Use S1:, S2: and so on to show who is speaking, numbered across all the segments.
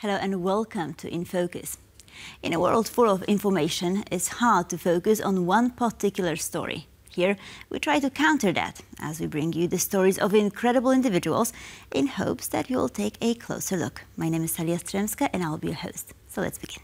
S1: Hello and welcome to In Focus. In a world full of information, it's hard to focus on one particular story. Here, we try to counter that as we bring you the stories of incredible individuals in hopes that you will take a closer look. My name is Sally Jastrzębska and I'll be your host. So let's begin.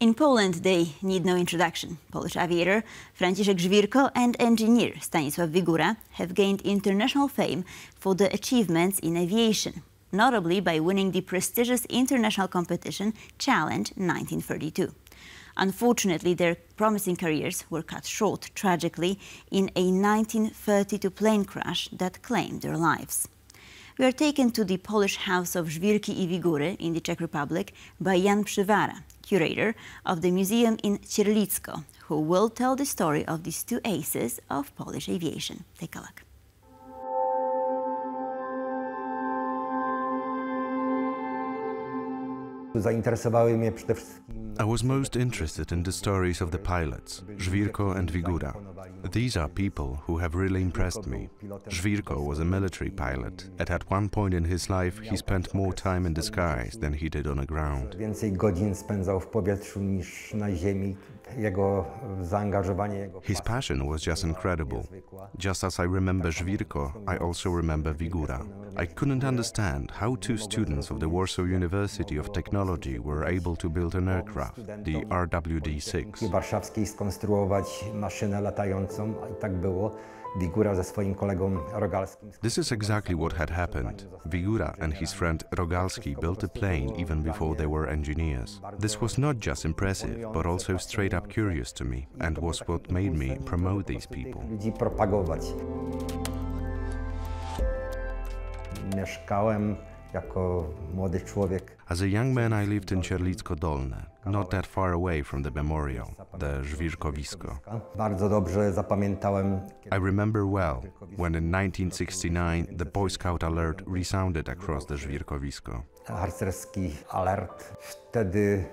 S1: In Poland, they need no introduction. Polish aviator Franciszek Żwirko and engineer Stanisław Wigura have gained international fame for their achievements in aviation, notably by winning the prestigious international competition Challenge 1932. Unfortunately, their promising careers were cut short tragically in a 1932 plane crash that claimed their lives. We are taken to the Polish house of Żwirki i Wigury in the Czech Republic by Jan Przywara, curator of the museum in Cierlicko, who will tell the story of these two aces of Polish aviation. Take a look.
S2: Zainteresowały mnie przede wszystkim
S3: I was most interested in the stories of the pilots, Żwirko and Wigura. These are people who have really impressed me. Żwirko was a military pilot, and at one point in his life he spent more time in the skies than he did on the ground.
S2: więcej godzin spędzał w powietrzu niż na ziemi. Jego zaangażowanie, jego
S3: His passion was just incredible. Just as I remember Żwirko, I also remember Wigura. I couldn't understand how two students of the Warsaw University of Technology were able to build an aircraft, the RWD-6.
S2: w warszawskiej skonstruować maszynę latającą, a i tak było. Wigura ze swoim kolegą Rogalskim.
S3: This is exactly what had happened. Wigura and his friend Rogalski built a plane even before they were engineers. This was not just impressive, but also straight up curious to me, and was what made me promote these people.
S2: Mieszkałem jako młody człowiek
S3: As a young man, I lived in Cierlicko Dolne, not that far away from the memorial, the Żwirkowisko.
S2: Bardzo dobrze zapamiętałem
S3: I remember well when in 1969 the Boy Scout alert resounded across the Żwirkowisko.
S2: harcerski alert. Wtedy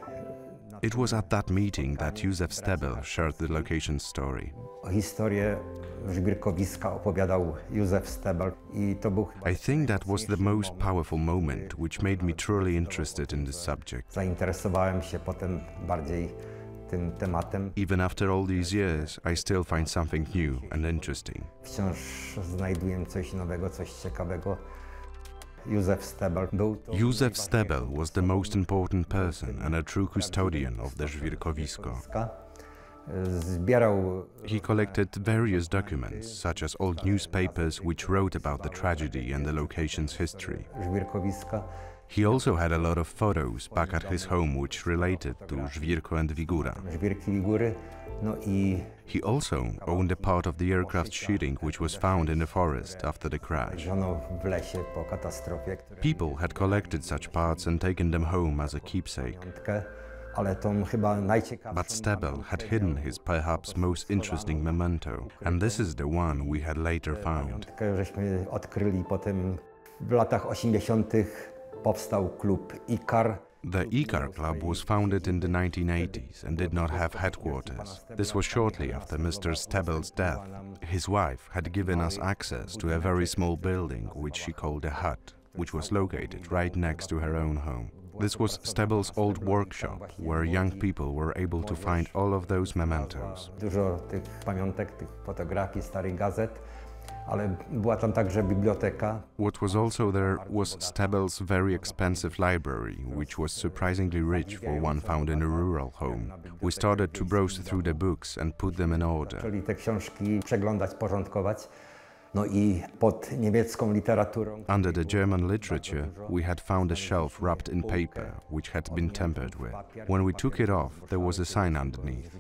S3: It was at that meeting that Józef Stebel shared the location story.
S2: o historię Żwirkowiska opowiadał Józef Stebel i to był
S3: I think that was the most powerful moment which made me truly interested in this subject.
S2: zainteresowałem się potem bardziej tym tematem.
S3: Even after all these years, I still find something new and interesting.
S2: Wciąż znajduję coś nowego, coś ciekawego. Józef Stebel
S3: Józef Stebel was the most important person and a true custodian of the Żwirkowisko. He collected various documents, such as old newspapers which wrote about the tragedy and the location's history. He also had a lot of photos back at his home which related to Żwirko and Wigura.
S2: Żwirki Wigury. No i
S3: He also owned a part of the aircraft sheeting which was found in the forest after the crash.
S2: żono w lesie po katastrofie, które
S3: People had collected such parts and taken them home as a keepsake.
S2: pamiątkę, ale tą chyba najciekawszą
S3: But Stebel had hidden his perhaps most interesting memento, and this is the one we had later found.
S2: pamiątkę żeśmy odkryli potem w latach 80. powstał klub IKAR.
S3: The Ikar Club was founded in the 1980s and did not have headquarters. This was shortly after Mr. Stebel's death. His wife had given us access to a very small building which she called a hut, which was located right next to her own home. This was Stebel's old workshop, where young people were able to find all of those mementos. What was also there was Stebel's very expensive library, which was surprisingly rich for one found in a rural home. We started to browse through the books and put them in order.
S2: Czyli te książki przeglądać, porządkować. No i pod niemiecką literaturą
S3: Under the German literature, we had found a shelf wrapped in paper, which had been tampered with. When we took it off, there was a sign underneath.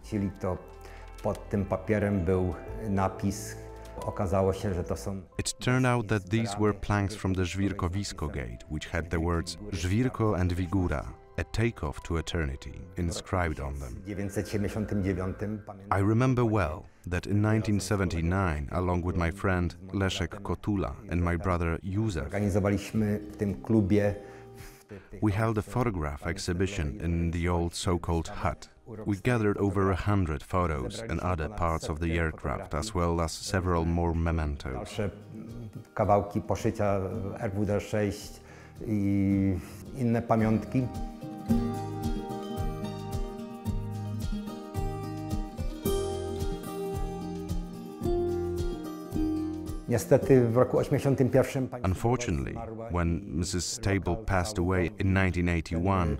S2: pod tym papierem był napis. Okazało się, że to są
S3: It turned out that these were planks from the Żwirkowisko gate, which had the words Żwirko and Wigura, a takeoff to eternity, inscribed on them.
S2: w 1979. Pamiętam,
S3: I remember well that in 1979, along with my friend Leszek Kotula and my brother Józef,
S2: organizowaliśmy w tym klubie
S3: we held a photograph exhibition in the old so-called hut. We gathered over a hundred photos and other parts of the aircraft, as well as several more mementos.
S2: kawałki poszycia RWD-6, i inne pamiątki. Niestety w roku 81 pani
S3: Unfortunately, when Mrs. Stebel passed away in 1981,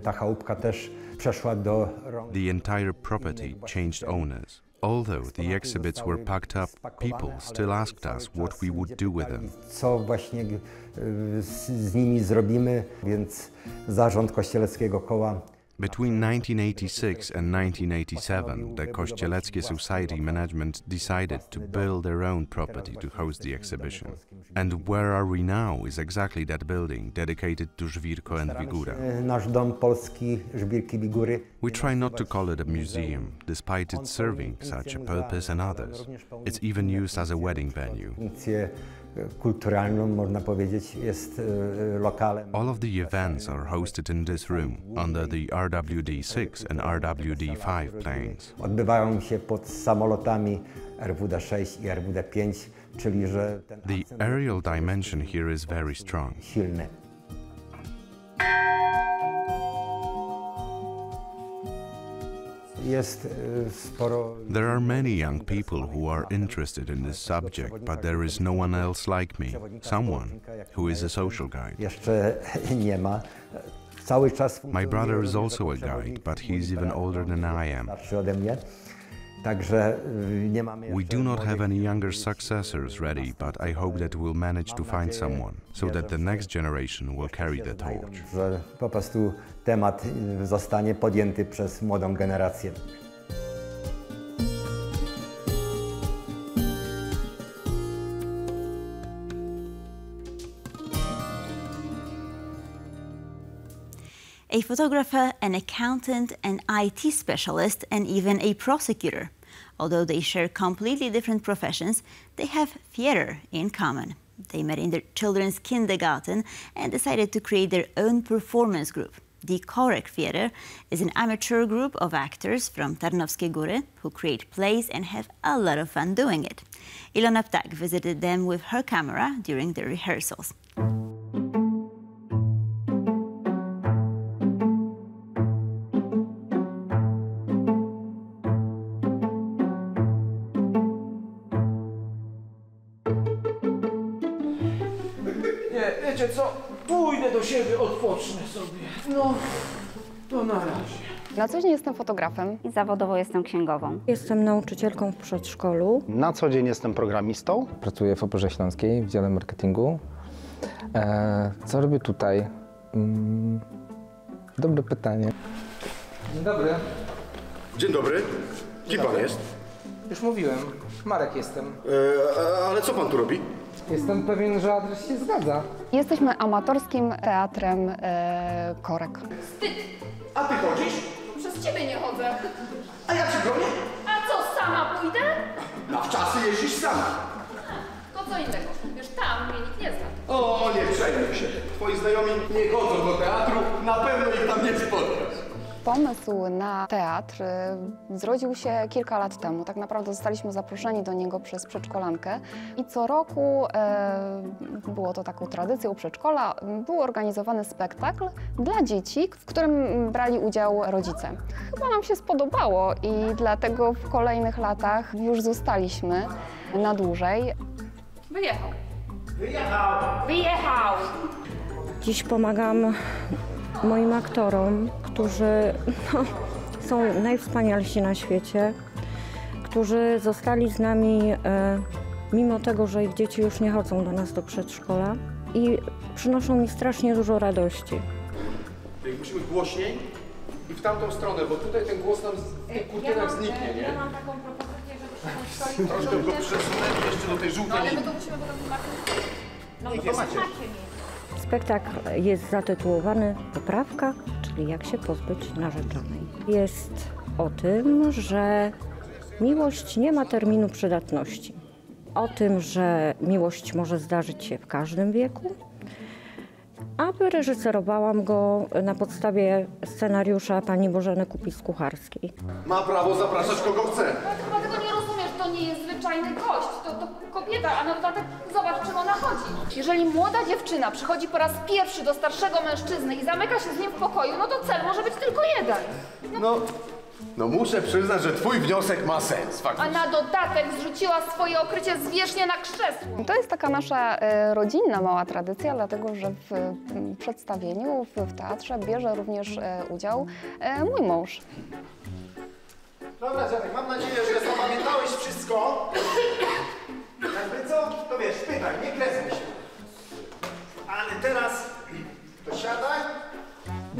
S2: ta chałupka też przeszła do rąk
S3: the entire property changed owners. Although the exhibits were packed up, people still asked us what we would do with them.
S2: co właśnie y, z, z nimi zrobimy, więc zarząd Kościeleckiego Koła
S3: Between 1986 and 1987, the Kościeleckie Society management decided to build their own property to host the exhibition. And where are we now is exactly that building dedicated to Żwirko and Wigura.
S2: nasz dom polski Żwirki Wigury
S3: We try not to call it a museum, despite it serving such a purpose and others. It's even used as a wedding venue.
S2: Funkcję można powiedzieć, jest y, y, lokalem.
S3: All of the events are hosted in this room under the RWD-6 and RWD-5 planes.
S2: Odbywają się pod samolotami RWD-6 i RWD-5, czyli że
S3: The aerial dimension here is very strong.
S2: silny.
S3: There are many young people who are interested in this subject, but there is no one else like me, someone who is a social guide.
S2: jeszcze nie ma. Cały czas
S3: My brother is also a guide, but he is even older than I am.
S2: starszy ode mnie. Także y, nie mamy
S3: We do not have any younger successors ready, but I hope that we'll manage to find someone so that the next generation will carry the torch.
S2: Temat zostanie podjęty przez młodą generację.
S1: a photographer, an accountant, an IT specialist, and even a prosecutor. Although they share completely different professions, they have theater in common. They met in their children's kindergarten and decided to create their own performance group. The Korek Theater is an amateur group of actors from Tarnowskie Góry who create plays and have a lot of fun doing it. Ilona Ptak visited them with her camera during the rehearsals.
S4: Odpocznę sobie. No, to na razie.
S5: Na co dzień jestem fotografem.
S6: i zawodowo jestem księgową.
S7: Jestem nauczycielką w przedszkolu.
S8: Na co dzień jestem programistą.
S9: Pracuję w Oporze Śląskiej w dziale marketingu. E, co robię tutaj? Mm, dobre pytanie.
S10: Dzień dobry.
S11: Dzień dobry. Kim pan jest?
S10: Już mówiłem. Marek jestem.
S11: E, ale co pan tu robi?
S10: Jestem pewien, że adres się zgadza.
S5: Jesteśmy amatorskim teatrem e, Korek.
S4: A ty chodzisz?
S12: Przez ciebie nie chodzę.
S4: A ja ci bronię?
S12: A co, sama pójdę?
S11: Na wczasy jeździsz sama.
S12: To co innego. Już tam mnie nikt nie zna.
S11: O, nie przejmuj się. Twoi znajomi nie chodzą do teatru, na pewno ich tam nie spotkasz.
S5: Pomysł na teatr e, zrodził się kilka lat temu. Tak naprawdę zostaliśmy zaproszeni do niego przez przedszkolankę i co roku e, było to taką tradycją przedszkola. Był organizowany spektakl dla dzieci, w którym brali udział rodzice. Chyba nam się spodobało i dlatego w kolejnych latach już zostaliśmy na dłużej.
S12: Wyjechał. Wyjechał. Wyjechał.
S7: Dziś pomagam moim aktorom, którzy no, są najwspanialsi na świecie, którzy zostali z nami e, mimo tego, że ich dzieci już nie chodzą do nas do przedszkola i przynoszą mi strasznie dużo radości.
S11: Musimy głośniej i w tamtą stronę, bo tutaj ten głos nam zniknie, nie?
S12: Ja mam taką propozycję, że
S11: Troszkę go przesunęli jeszcze do tej
S12: No
S11: żółtej
S12: ale my to musimy potem tłumaczyć. No
S11: Niech
S12: to
S11: jest.
S7: Spektakl jest zatytułowany Poprawka, czyli jak się pozbyć narzeczonej. Jest o tym, że miłość nie ma terminu przydatności. O tym, że miłość może zdarzyć się w każdym wieku. A wyreżyserowałam go na podstawie scenariusza pani Bożeny Kupis-Kucharskiej.
S11: Ma prawo zapraszać kogo chce.
S12: Nie jest zwyczajny gość, to, to kobieta, a na dodatek zobacz, czym ona chodzi. Jeżeli młoda dziewczyna przychodzi po raz pierwszy do starszego mężczyzny i zamyka się z nim w pokoju, no to cel może być tylko jeden.
S11: No, no muszę przyznać, że twój wniosek ma sens,
S12: A
S11: faktycznie.
S12: na dodatek zrzuciła swoje okrycie zwierzchnie na krzesło.
S5: To jest taka nasza e, rodzinna mała tradycja, dlatego że w m, przedstawieniu w, w teatrze bierze również e, udział e, mój mąż.
S6: Dobra, dziadek, mam nadzieję, że zapamiętałeś wszystko. Jakby co, to wiesz, pytaj, nie kręcę się. Ale teraz to siadaj.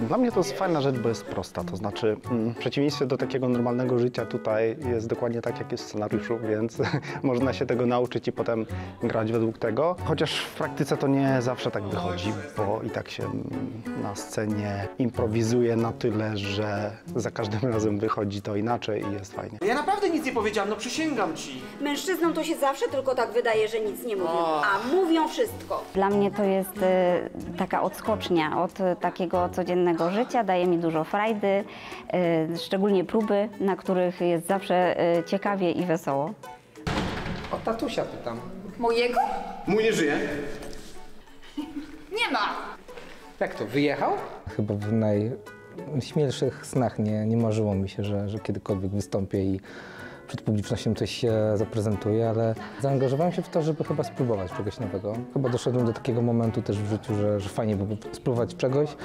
S8: Dla mnie to jest fajna rzecz, bo jest prosta. To znaczy, mm, w przeciwieństwie do takiego normalnego życia, tutaj jest dokładnie tak, jak jest w scenariuszu, więc można się tego nauczyć i potem grać według tego. Chociaż w praktyce to nie zawsze tak wychodzi, bo i tak się mm, na scenie improwizuje na tyle, że za każdym razem wychodzi to inaczej i jest fajnie.
S4: Ja naprawdę nic nie powiedziałem, no przysięgam ci.
S13: Mężczyznom to się zawsze tylko tak wydaje, że nic nie mówią, a mówią wszystko.
S14: Dla mnie to jest e, taka odskocznia od e, takiego codziennego życia, daje mi dużo frajdy, e, szczególnie próby, na których jest zawsze e, ciekawie i wesoło.
S10: O tatusia pytam.
S12: Mojego?
S11: Mój nie żyje.
S12: Nie ma.
S10: Jak to, wyjechał?
S9: Chyba w najśmielszych snach nie, nie marzyło mi się, że, że kiedykolwiek wystąpię i przed publicznością coś się zaprezentuje, ale zaangażowałem się w to, żeby chyba spróbować czegoś nowego. Chyba doszedłem do takiego momentu też w życiu, że, że fajnie by było spróbować czegoś,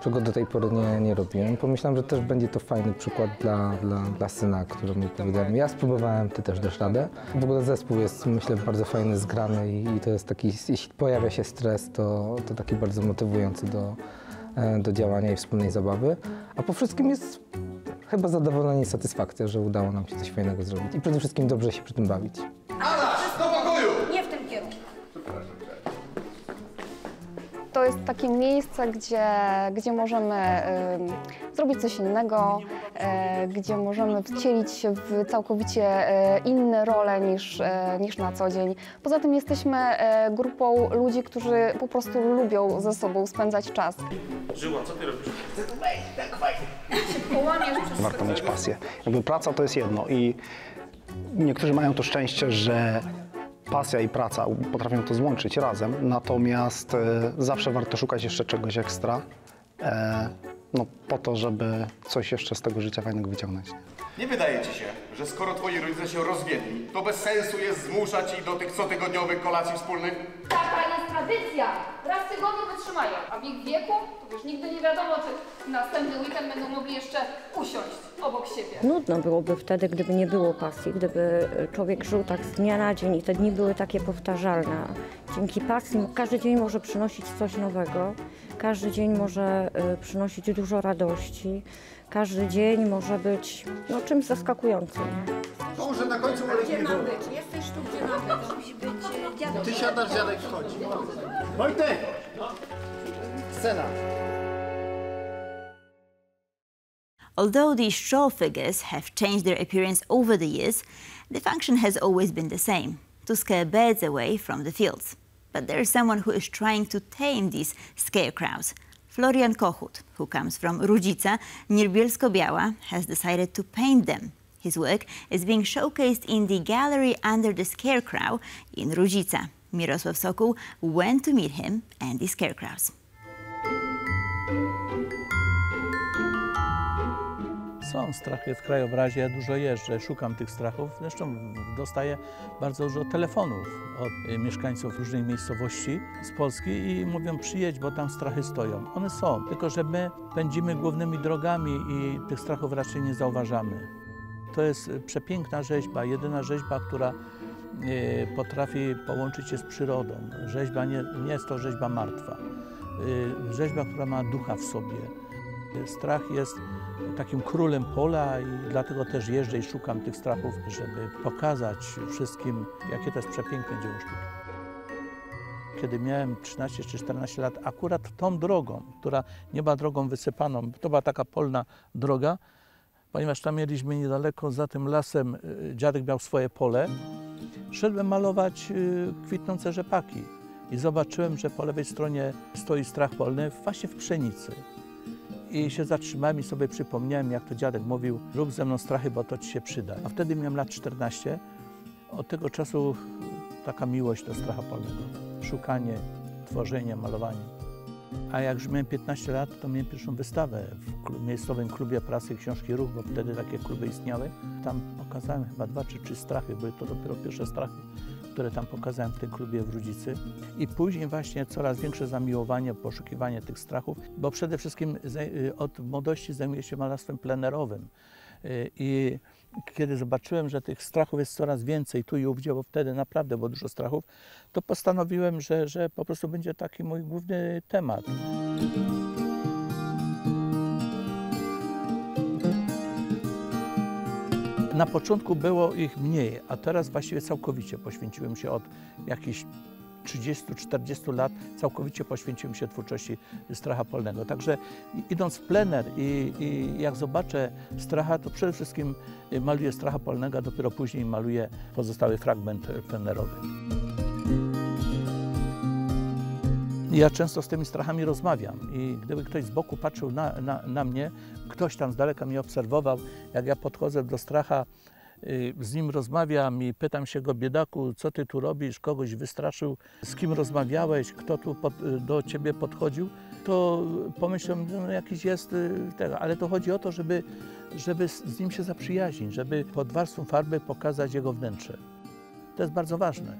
S9: czego do tej pory nie, nie robiłem. Pomyślałem, że też będzie to fajny przykład dla, dla, dla syna, któremu powiedziałem, ja spróbowałem, ty też dasz radę. W ogóle zespół jest, myślę, bardzo fajny, zgrany i, i to jest taki, jeśli pojawia się stres, to, to taki bardzo motywujący do, do działania i wspólnej zabawy. A po wszystkim jest chyba zadowolenie i satysfakcja, że udało nam się coś fajnego zrobić i przede wszystkim dobrze się przy tym bawić.
S5: To jest takie miejsce, gdzie, gdzie możemy y, zrobić coś innego, y, gdzie możemy wcielić się w całkowicie y, inne role niż, y, niż na co dzień. Poza tym jesteśmy y, grupą ludzi, którzy po prostu lubią ze sobą spędzać czas.
S4: Żyła, co ty robisz?
S12: Połamiesz przez
S8: Warto mieć pasję. Jakby praca to jest jedno i niektórzy mają to szczęście, że pasja i praca potrafią to złączyć razem, natomiast e, zawsze warto szukać jeszcze czegoś ekstra, e, no po to, żeby coś jeszcze z tego życia fajnego wyciągnąć.
S11: Nie wydaje ci się, że skoro twoi rodzice się rozwiedli, to bez sensu jest zmuszać ich do tych cotygodniowych kolacji wspólnych?
S12: Taka jest tradycja. Raz w tygodniu wytrzymają, a ich wieku, to już nigdy nie wiadomo, czy następny weekend będą mogli jeszcze usiąść obok siebie.
S7: Nudno byłoby wtedy, gdyby nie było pasji, gdyby człowiek żył tak z dnia na dzień i te dni były takie powtarzalne. Dzięki pasji każdy dzień może przynosić coś nowego, każdy dzień może y, przynosić dużo radości, każdy dzień może być no, czymś zaskakującym.
S6: Może na końcu Olek
S13: Gdzie
S6: nie
S13: mam
S6: było.
S13: być? Jesteś tu, gdzie mam być? Musi być e, dziadek.
S6: Ty siadasz, dziadek wchodzi. Wojtek! Scena.
S1: Although these straw figures have changed their appearance over the years, the function has always been the same to scare birds away from the fields. But there is someone who is trying to tame these scarecrows. Florian Kohut, who comes from Rudzica near Bielsko-Biała, has decided to paint them. His work is being showcased in the gallery under the scarecrow in Rudzica. Mirosław Sokół went to meet him and the scarecrows.
S15: Są strachy w krajobrazie, ja dużo jeżdżę, szukam tych strachów. Zresztą dostaję bardzo dużo telefonów od y, mieszkańców różnych miejscowości z Polski i mówią przyjedź, bo tam strachy stoją. One są, tylko że my pędzimy głównymi drogami i tych strachów raczej nie zauważamy. To jest y, przepiękna rzeźba, jedyna rzeźba, która y, potrafi połączyć się z przyrodą. Rzeźba nie, nie jest to rzeźba martwa. Y, Rzeźba, która ma ducha w sobie. Strach jest takim królem pola i dlatego też jeżdżę i szukam tych strachów, żeby pokazać wszystkim, jakie to jest przepiękne dzieło sztuki. Kiedy miałem 13 czy 14 lat, akurat tą drogą, która nie była drogą wysypaną, to była taka polna droga, ponieważ tam mieliśmy niedaleko, za tym lasem y, dziadek miał swoje pole, szedłem malować y, kwitnące rzepaki i zobaczyłem, że po lewej stronie stoi strach polny właśnie w pszenicy. I się zatrzymałem i sobie przypomniałem, jak to dziadek mówił, rób ze mną strachy, bo to ci się przyda. A wtedy miałem lat 14, Od tego czasu taka miłość do stracha polnego. Szukanie, tworzenie, malowanie. A jak już miałem 15 lat, to miałem pierwszą wystawę w miejscowym klubie prasy Książki Ruch, bo wtedy takie kluby istniały. Tam pokazałem chyba dwa czy trzy strachy, były to dopiero pierwsze strachy, które tam pokazałem w tym klubie w Rudzicy. I później właśnie coraz większe zamiłowanie, poszukiwanie tych strachów, bo przede wszystkim od młodości zajmuję się malarstwem plenerowym. I kiedy zobaczyłem, że tych strachów jest coraz więcej tu i ówdzie, bo wtedy naprawdę było dużo strachów, to postanowiłem, że, że po prostu będzie taki mój główny temat. Na początku było ich mniej, a teraz właściwie całkowicie poświęciłem się od jakichś 30-40 lat całkowicie poświęciłem się twórczości Stracha Polnego. Także idąc w plener i, i, jak zobaczę Stracha, to przede wszystkim maluję Stracha Polnego, a dopiero później maluję pozostały fragment plenerowy. Ja często z tymi strachami rozmawiam i gdyby ktoś z boku patrzył na, na, na mnie, ktoś tam z daleka mnie obserwował, jak ja podchodzę do stracha, z nim rozmawiam i pytam się go, biedaku, co ty tu robisz, kogoś wystraszył, z kim rozmawiałeś, kto tu pod, do ciebie podchodził, to pomyślę, no jakiś jest y, tego, ale to chodzi o to, żeby, żeby z nim się zaprzyjaźnić, żeby pod warstwą farby pokazać jego wnętrze. To jest bardzo ważne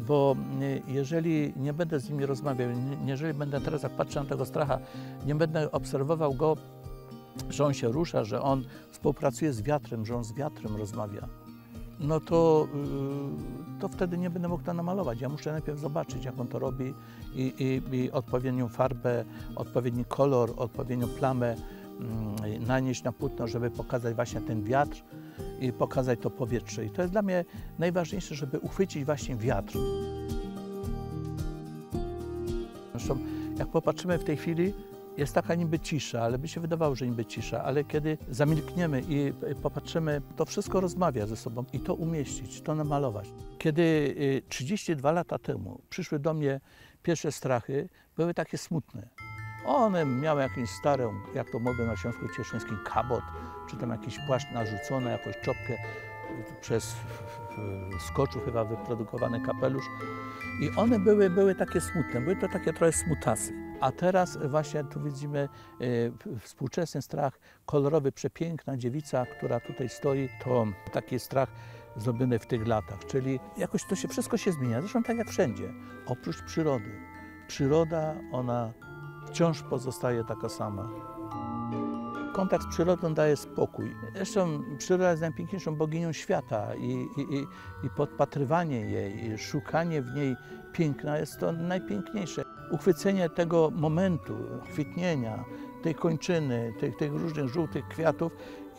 S15: bo y, jeżeli nie będę z nimi rozmawiał, jeżeli będę teraz, jak patrzę na tego stracha, nie będę obserwował go, że on się rusza, że on współpracuje z wiatrem, że on z wiatrem rozmawia, no to, y, to wtedy nie będę mógł to namalować. Ja muszę najpierw zobaczyć, jak on to robi i, i, i odpowiednią farbę, odpowiedni kolor, odpowiednią plamę mm, nanieść na płótno, żeby pokazać właśnie ten wiatr, i pokazać to powietrze. I to jest dla mnie najważniejsze, żeby uchwycić właśnie wiatr. Zresztą jak popatrzymy w tej chwili, jest taka niby cisza, ale by się wydawało, że niby cisza, ale kiedy zamilkniemy i popatrzymy, to wszystko rozmawia ze sobą i to umieścić, to namalować. Kiedy 32 y, lata temu przyszły do mnie pierwsze strachy, były takie smutne. One miały jakąś starą, jak to mówią na Śląsku Cieszyńskim, kabot, czy tam jakiś płaszcz narzucony, jakąś czopkę przez skoczu chyba wyprodukowany kapelusz. I one były, były takie smutne, były to takie trochę smutasy. A teraz właśnie tu widzimy y, współczesny strach, kolorowy, przepiękna dziewica, która tutaj stoi, to taki strach zrobiony w tych latach, czyli jakoś to się, wszystko się zmienia, zresztą tak jak wszędzie, oprócz przyrody. Przyroda, ona wciąż pozostaje taka sama. Kontakt z przyrodą daje spokój. Zresztą przyroda jest najpiękniejszą boginią świata i, i, i podpatrywanie jej, i szukanie w niej piękna jest to najpiękniejsze. Uchwycenie tego momentu kwitnienia, tej kończyny, tych, tych różnych żółtych kwiatów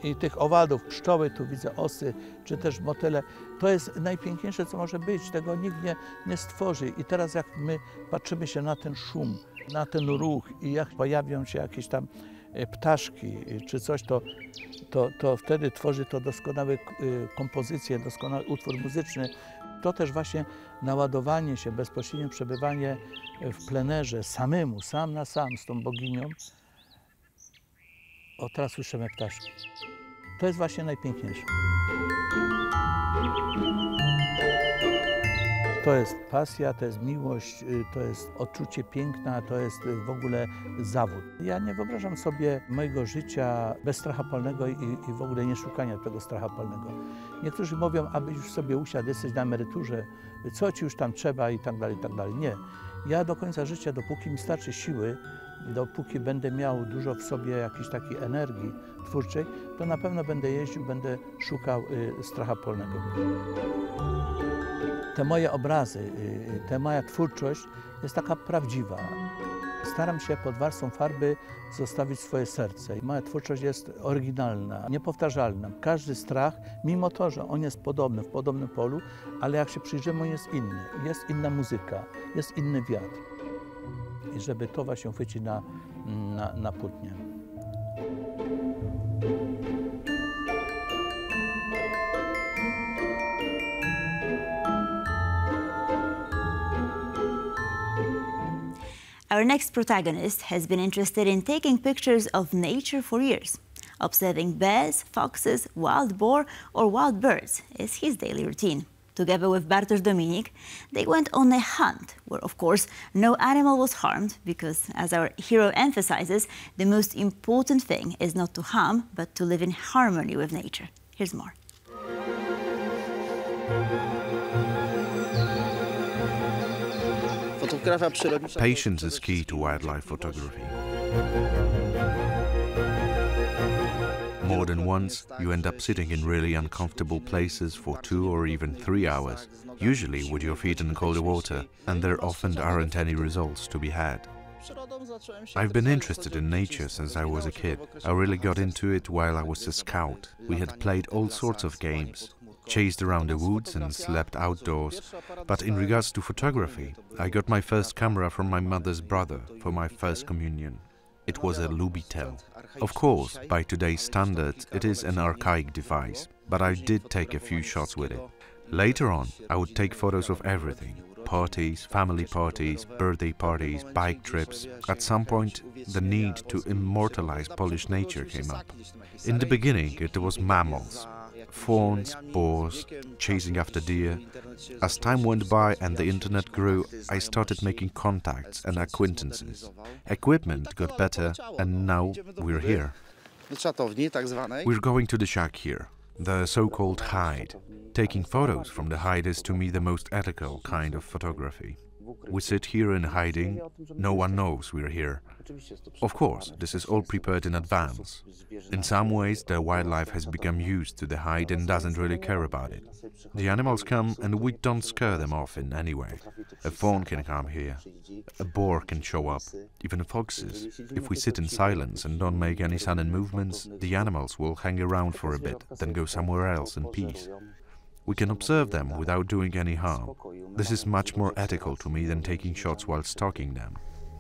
S15: i tych owadów, pszczoły, tu widzę osy, czy też motyle, to jest najpiękniejsze, co może być. Tego nikt nie, nie stworzy. I teraz jak my patrzymy się na ten szum, na ten ruch i jak pojawią się jakieś tam e, ptaszki czy coś, to, to, to wtedy tworzy to doskonałe e, kompozycje, doskonały utwór muzyczny. To też właśnie naładowanie się, bezpośrednie przebywanie w plenerze samemu, sam na sam z tą boginią. O, teraz słyszymy ptaszki. To jest właśnie najpiękniejsze. To jest pasja, to jest miłość, y, to jest odczucie piękna, to jest y, w ogóle zawód. Ja nie wyobrażam sobie mojego życia bez stracha polnego i, i w ogóle nie szukania tego stracha polnego. Niektórzy mówią, abyś już sobie usiadł, jesteś na emeryturze, co ci już tam trzeba i tak dalej, i tak dalej. Nie. Ja do końca życia, dopóki mi starczy siły, dopóki będę miał dużo w sobie jakiejś takiej energii twórczej, to na pewno będę jeździł, będę szukał y, stracha polnego te moje obrazy, y, ta moja twórczość jest taka prawdziwa. Staram się pod warstwą farby zostawić swoje serce. Moja twórczość jest oryginalna, niepowtarzalna. Każdy strach, mimo to, że on jest podobny, w podobnym polu, ale jak się przyjrzymy, on jest inny. Jest inna muzyka, jest inny wiatr. I żeby to właśnie chwycić na, na, na płótnie.
S1: Our next protagonist has been interested in taking pictures of nature for years. Observing bears, foxes, wild boar or wild birds is his daily routine. together with Bartosz Dominik, they went on a hunt where, of course, no animal was harmed because, as our hero emphasizes, the most important thing is not to harm, but to live in harmony with nature. Here's more.
S3: Patience is key to wildlife photography. More than once, you end up sitting in really uncomfortable places for two or even three hours, usually with your feet in cold water, and there often aren't any results to be had. I've been interested in nature since I was a kid. I really got into it while I was a scout. We had played all sorts of games, chased around the woods and slept outdoors. But in regards to photography, I got my first camera from my mother's brother for my first communion. It was a Lubitel. Of course, by today's standards, it is an archaic device, but I did take a few shots with it. Later on, I would take photos of everything parties, family parties, birthday parties, bike trips. At some point, the need to immortalize Polish nature came up. In the beginning, it was mammals, fawns, boars, chasing after deer. As time went by and the internet grew, I started making contacts and acquaintances. Equipment got better, and now we're here. We're going to the shack here, the so called hide. Taking photos from the hide is to me the most ethical kind of photography. We sit here in hiding, no one knows we're here. Of course, this is all prepared in advance. In some ways, the wildlife has become used to the hide and doesn't really care about it. The animals come and we don't scare them off in any way. A fawn can come here, a boar can show up, even foxes. If we sit in silence and don't make any sudden movements, the animals will hang around for a bit, then go somewhere else in peace. We can observe them without doing any harm. This is much more ethical to me than taking shots while stalking them.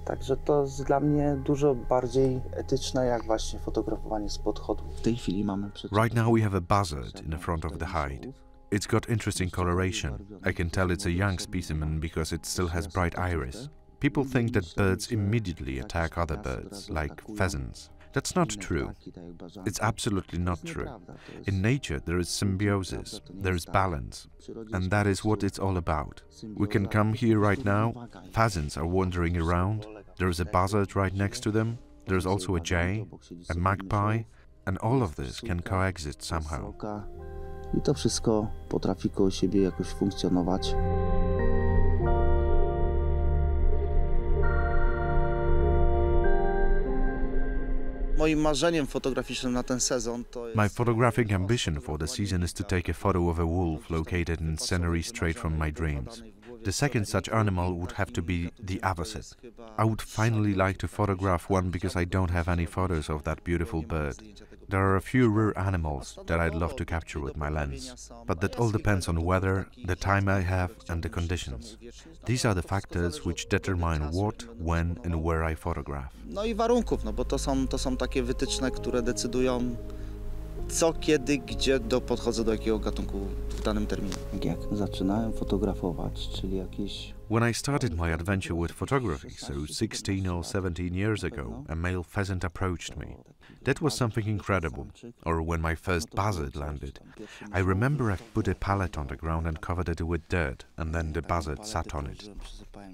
S16: Także to jest dla mnie dużo bardziej etyczne, jak właśnie fotografowanie z podchodu. W tej chwili mamy przed...
S3: Right now we have a buzzard in the front of the hide. It's got interesting coloration. I can tell it's a young specimen because it still has bright iris. People think that birds immediately attack other birds, like pheasants. That's not true. It's absolutely not true. In nature, there is symbiosis, there is balance, and that is what it's all about. We can come here right now, pheasants are wandering around, there is a buzzard right next to them, there's also a jay, a magpie, and all of this can coexist somehow.
S16: I to wszystko potrafi koło siebie jakoś funkcjonować.
S3: My photographic ambition for the season is to take a photo of a wolf located in scenery straight from my dreams. The second such animal would have to be the avocet. I would finally like to photograph one because I don't have any photos of that beautiful bird. There are a few rare animals that I'd love to capture with my lens, but that all depends on weather, the time I have, and the conditions. These are the factors which determine what, when, and where I photograph.
S16: No i warunków, no bo to są, to są takie wytyczne, które decydują co, kiedy, gdzie do, podchodzę do jakiego gatunku w danym terminie. Jak zaczynałem fotografować, czyli jakieś
S3: When I started my adventure with photography, so 16 or 17 years ago, a male pheasant approached me. That was something incredible. Or when my first buzzard landed. I remember I put a pallet on the ground and covered it with dirt, and then the buzzard sat on it.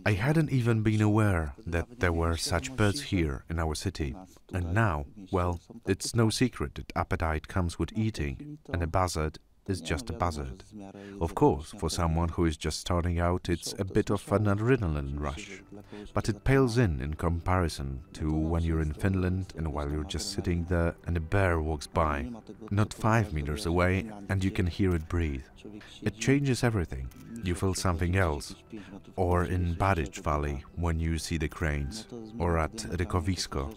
S3: I hadn't even been aware that there were such birds here in our city. And now, well, it's no secret that appetite comes with eating, and a buzzard is just a buzzard. Of course, for someone who is just starting out, it's a bit of an adrenaline rush. But it pales in in comparison to when you're in Finland and while you're just sitting there and a bear walks by, not five meters away, and you can hear it breathe. It changes everything. You feel something else. Or in Badic Valley, when you see the cranes, or at Rykowisko.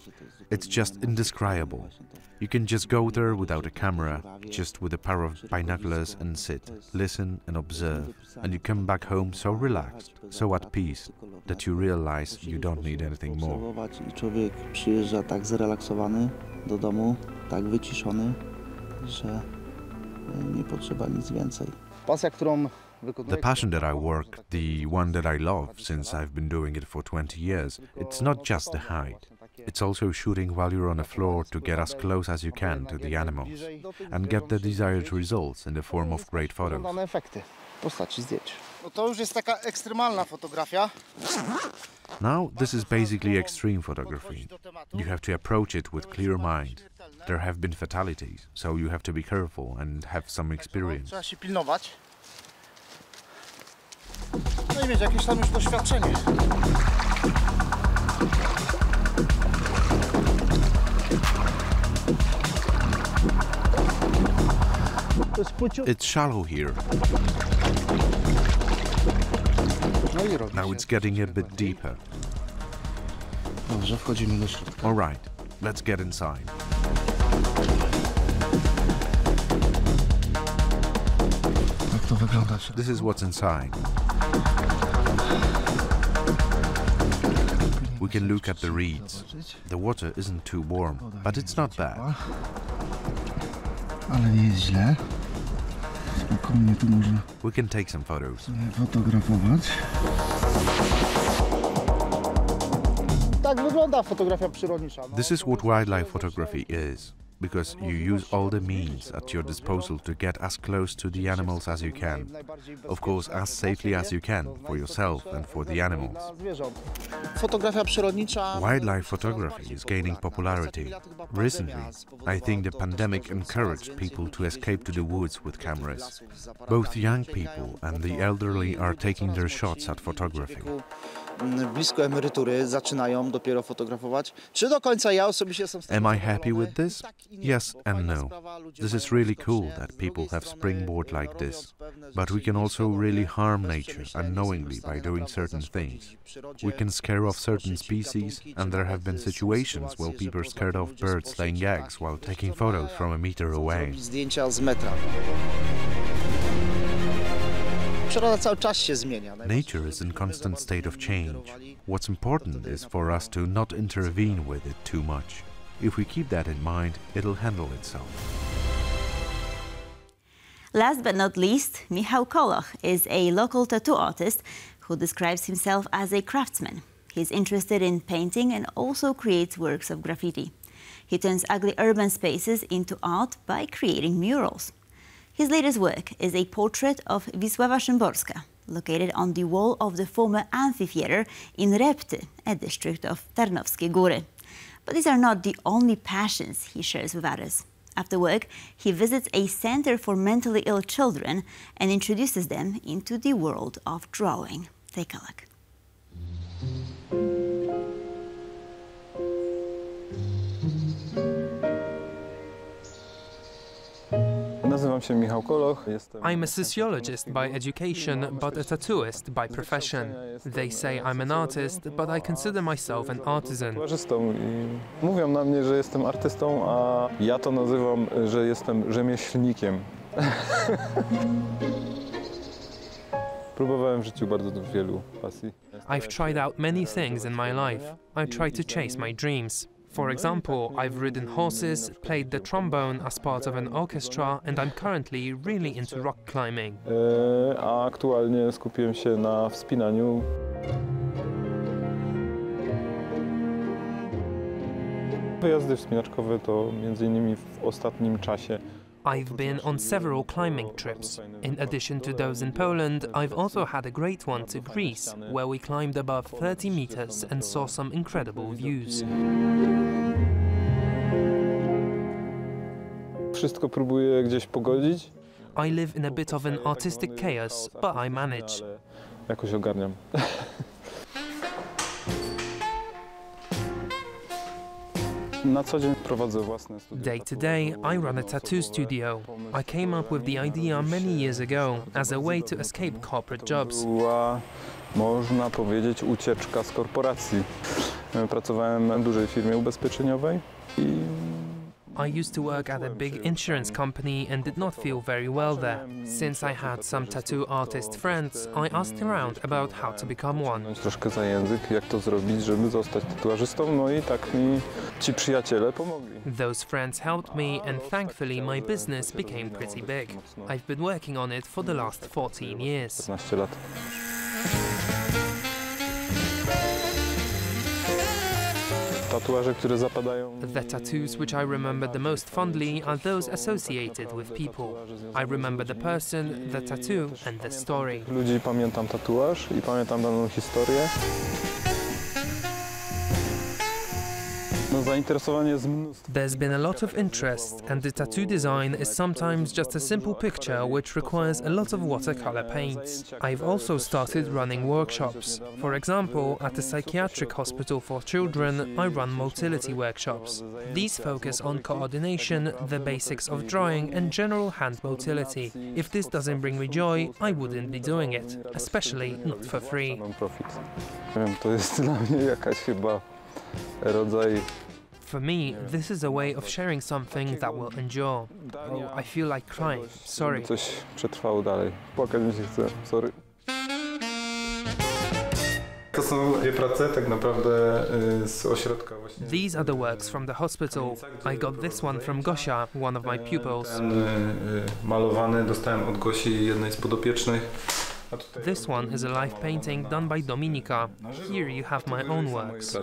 S3: It's just indescribable. You can just go there without a camera, just with a pair of binoculars and sit, listen and observe, and you come back home so relaxed, so at peace, that you realize you don't need anything more.
S16: obserwować i człowiek przyjeżdża tak zrelaksowany do domu, tak wyciszony, że nie potrzeba nic więcej. Pasja, którą
S3: The passion that I work, the one that I love since I've been doing it for 20 years, it's not just the hide. It's also shooting while you're on the floor to get as close as you can to the animals and get the desired results in the form of great photos.
S16: efekty. postaci zdjęć. No to już jest taka ekstremalna fotografia.
S3: Now, this is basically extreme photography. You have to approach it with clear mind. There have been fatalities, so you have to be careful and have some experience.
S16: Trzeba się pilnować. No i mieć jakieś tam już doświadczenie.
S3: It's shallow here. Now it's getting a bit deeper.
S16: Dobrze, wchodzimy do środka.
S3: All right, let's get inside.
S16: Jak to wygląda?
S3: This is what's inside. We can look at the reeds. The water isn't too warm, but it's not bad.
S16: Spokojnie tu można
S3: We can take some photos.
S16: fotografować. Tak wygląda fotografia przyrodnicza. No.
S3: This is what wildlife photography is, because you use all the means at your disposal to get as close to the animals as you can. Of course, as safely as you can for yourself and for the animals.
S16: Dla zwierząt. Fotografia przyrodnicza.
S3: Wildlife photography is gaining popularity. Recently, I think the pandemic encouraged people to escape to the woods with cameras. Both young people and the elderly are taking their shots at photography.
S16: Blisko emerytury zaczynają dopiero fotografować. Czy do końca ja osobiście jestem
S3: Am I happy with this? Yes and no. This is really cool that people have springboard like this. But we can also really harm nature unknowingly by doing certain things. We can scare off certain species, and there have been situations where people scared off birds laying eggs while taking photos from a meter away. Nature is in constant state of change. What's important is for us to not intervene with it too much. If we keep that in mind, it'll handle itself.
S1: Last but not least, Michał Koloch is a local tattoo artist who describes himself as a craftsman. He's interested in painting and also creates works of graffiti. He turns ugly urban spaces into art by creating murals. His latest work is a portrait of Wisława Szymborska, located on the wall of the former amphitheater in Repty, a district of Tarnowskie Góry. But these are not the only passions he shares with others. After work, he visits a center for mentally ill children and introduces them into the world of drawing. Take a look.
S17: Nazywam się Michał Koloch. Jestem
S18: I'm a sociologist by education, but a tattooist by profession. They say I'm an artist, but I consider myself an artisan.
S17: mówią na mnie, że jestem artystą, a ja to nazywam, że jestem rzemieślnikiem. Próbowałem w życiu bardzo wielu pasji.
S18: I've tried out many things in my life. I try to chase my dreams. For example, I've ridden horses, played the trombone as part of an orchestra, and I'm currently really into rock climbing.
S17: E, a aktualnie skupiłem się na wspinaniu. Wyjazdy wspinaczkowe to między innymi w ostatnim czasie
S18: I've been on several climbing trips. In addition to those in Poland, I've also had a great one to Greece, where we climbed above 30 meters and saw some incredible views.
S17: wszystko próbuję gdzieś pogodzić.
S18: I live in a bit of an artistic chaos, but I manage.
S17: Ale jakoś ogarniam.
S18: Day to day, I run a tattoo studio. I came up with the idea many years ago as a way to escape corporate jobs.
S17: Była, można powiedzieć, ucieczka z korporacji. Pracowałem w dużej firmie ubezpieczeniowej i
S18: I used to work at a big insurance company and did not feel very well there. Since I had some tattoo artist friends, I asked around about how to become one.
S17: wziąć troszkę za język, jak to zrobić, żeby zostać tatuażystą. No i tak mi ci przyjaciele pomogli.
S18: Those friends helped me, and thankfully, my business became pretty big. I've been working on it for the last 14 years.
S17: 15 lat.
S18: The tattoos which I remember the most fondly are those associated with people. I remember the person, the tattoo and the story. There's been a lot of interest, and the tattoo design is sometimes just a simple picture which requires a lot of watercolor paints. I've also started running workshops. For example, at a psychiatric hospital for children, I run motility workshops. These focus on coordination, the basics of drawing, and general hand motility. If this doesn't bring me joy, I wouldn't be doing it, especially not for free.
S17: Non-profit. Wiem, to jest dla mnie jakaś chyba rodzaj
S18: For me, this is a way of sharing something that will endure. Oh, I feel like crying. Sorry.
S17: Coś przetrwało dalej. Płakać mi się chce, sorry. To są dwie prace tak naprawdę y, z ośrodka właśnie.
S18: These are the works from the hospital. I got this one from Gosia, one of my pupils.
S17: Ten y, y, malowany dostałem od Gosi, jednej z podopiecznych.
S18: This one is a live painting done by Dominika. Here you have my own works.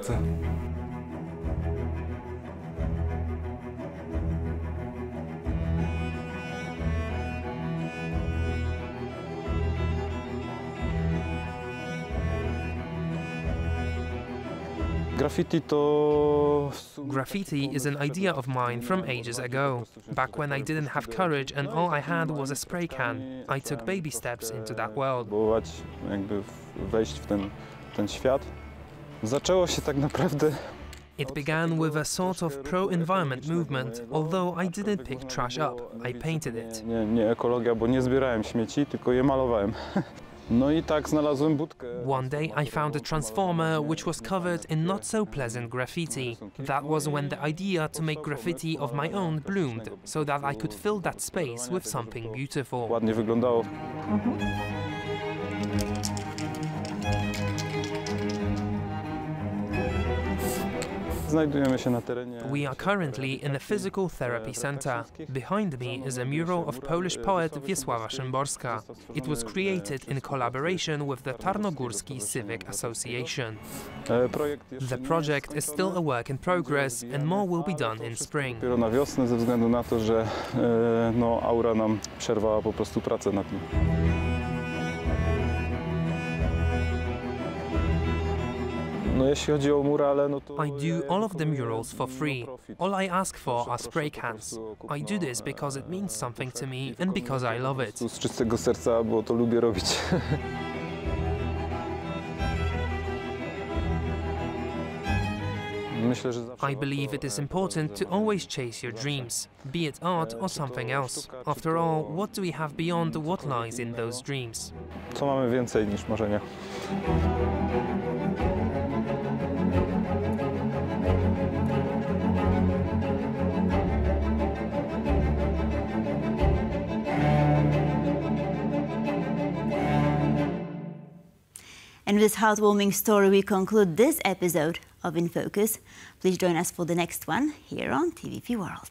S17: Graffiti to...
S18: Graffiti is an idea of mine from ages ago. Back when I didn't have courage and all I had was a spray can, I took baby steps into that world.
S17: Próbować jakby w- wejść w ten, ten świat. Zaczęło się tak naprawdę
S18: It began with a sort of pro-environment movement, although I didn't pick trash up, I painted it.
S17: nie, nie ekologia, bo nie zbierałem śmieci, tylko je malowałem. No i tak znalazłem budkę.
S18: One day I found a transformer which was covered in not so pleasant graffiti. That was when the idea to make graffiti of my own bloomed, so that I could fill that space with something beautiful.
S17: Ładnie wyglądało. Mhm.
S18: We are currently in a physical therapy center. Behind me is a mural of Polish poet Wisława Szymborska. It was created in collaboration with the Tarnogórski Civic Association. The project is still a work in progress and more will be done in spring.
S17: dopiero na wiosnę ze względu na to, że no, aura nam przerwała po prostu pracę nad nim.
S18: I do all of the murals for free. All I ask for are spray cans. I do this because it means something to me and because I love it.
S17: z czystego serca, bo to lubię robić. Myślę, że zawsze
S18: I believe it is important to always chase your dreams, be it art or something else. After all, what do we have beyond what lies in those dreams?
S17: co mamy więcej niż marzenia.
S1: This heartwarming story, we conclude this episode of In Focus. Please join us for the next one here on TVP World.